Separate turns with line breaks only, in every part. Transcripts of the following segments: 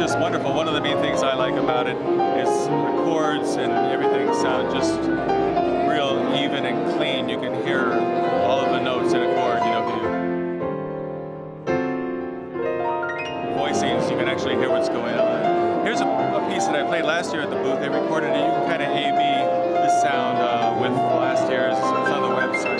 is just wonderful. One of the main things I like about it is the chords and everything sound just real even and clean. You can hear all of the notes in a chord. You know, voicings, you can actually hear what's going on. Here's a, a piece that I played last year at the booth. They recorded it. You can kind of A/B the sound uh, with last year's. It's on the website.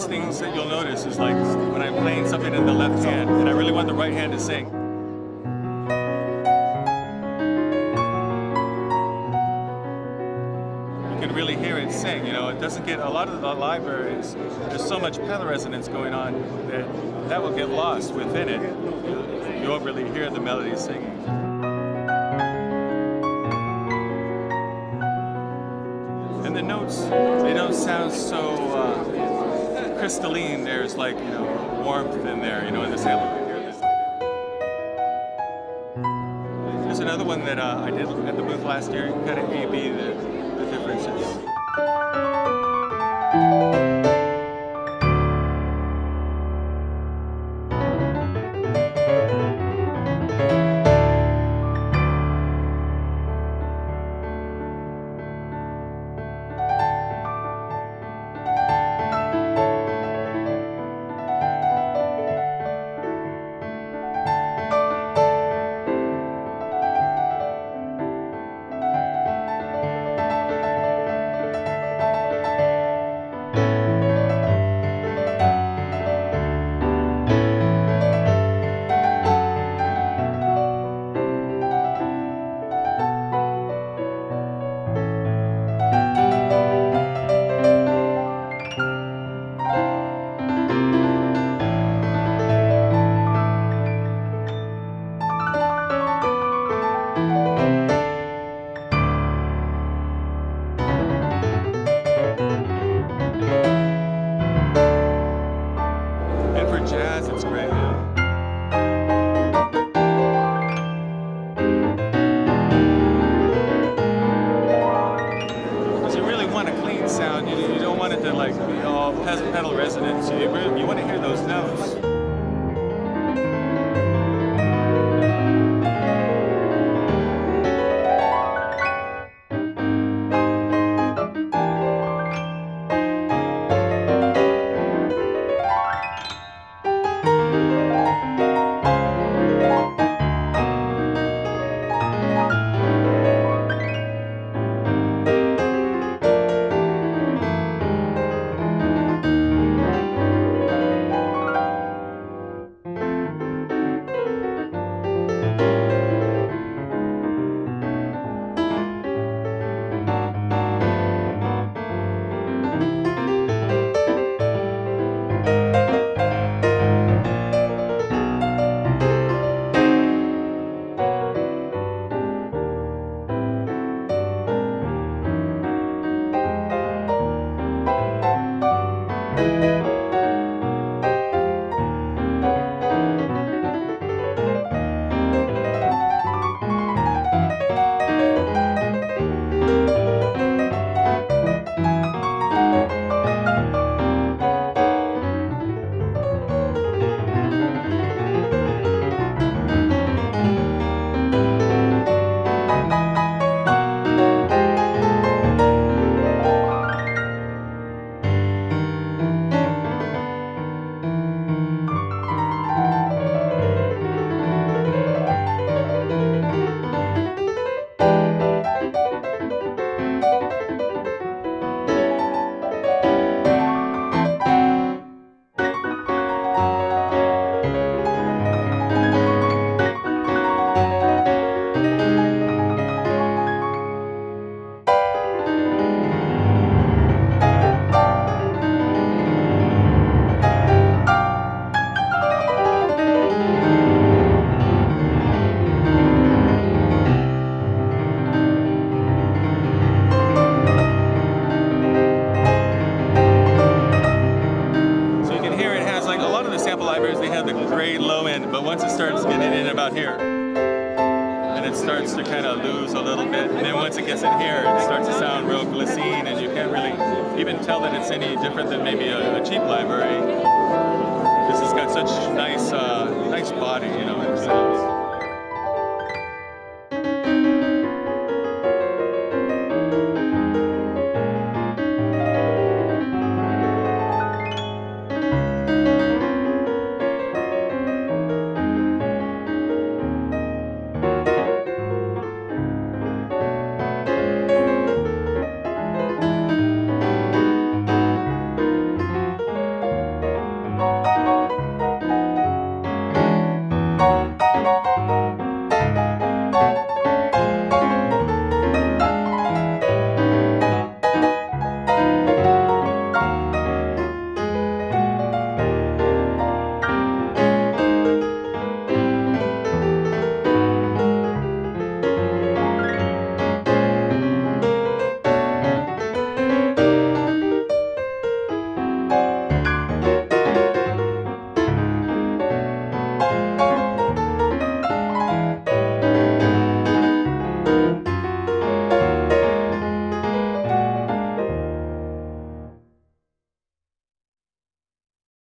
Nice things that you'll notice is like when I'm playing something in the left hand and I really want the right hand to sing. You can really hear it sing, you know, it doesn't get, a lot of the libraries, there's so much pedal resonance going on that that will get lost within it. You won't really hear the melody singing. And the notes, they don't sound so uh, crystalline. There's like, you know, warmth in there, you know, in the sample. There's another one that uh, I did at the booth last year. You kind of A-B the, the differences. Like be all pedal, pedal resonance. have the great low end, but once it starts getting in about here, and it starts to kind of lose a little bit, and then once it gets in here, it starts to sound real glissine, and you can't really even tell that it's any different than maybe a, a cheap library. This has got such nice, uh, nice body, you know.